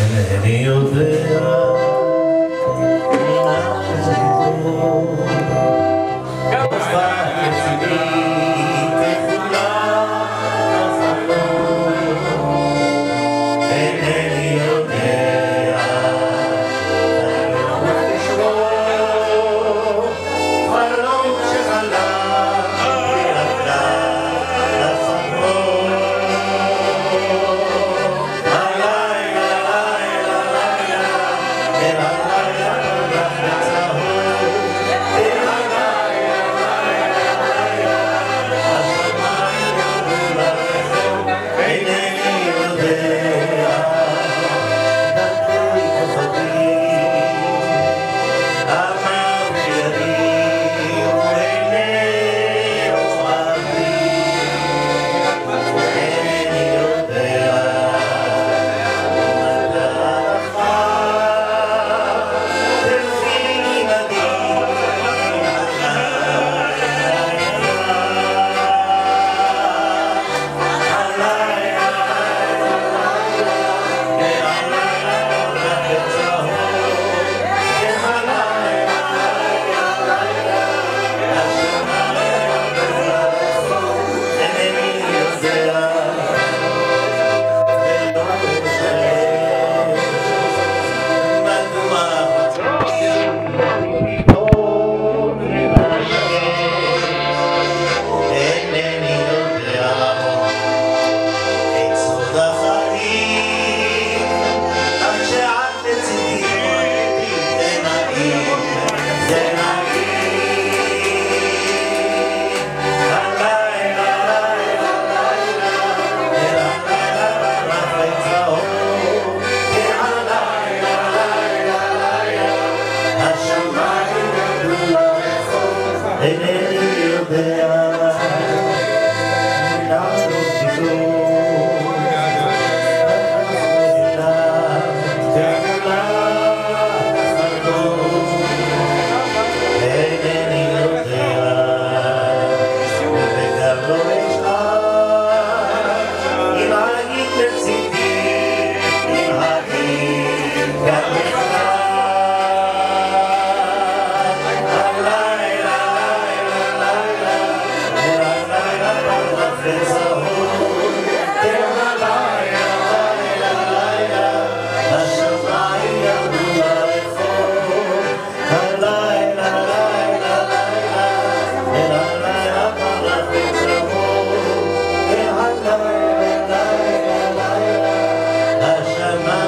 אינני יודע לאן לבוא. Lovely. Amen.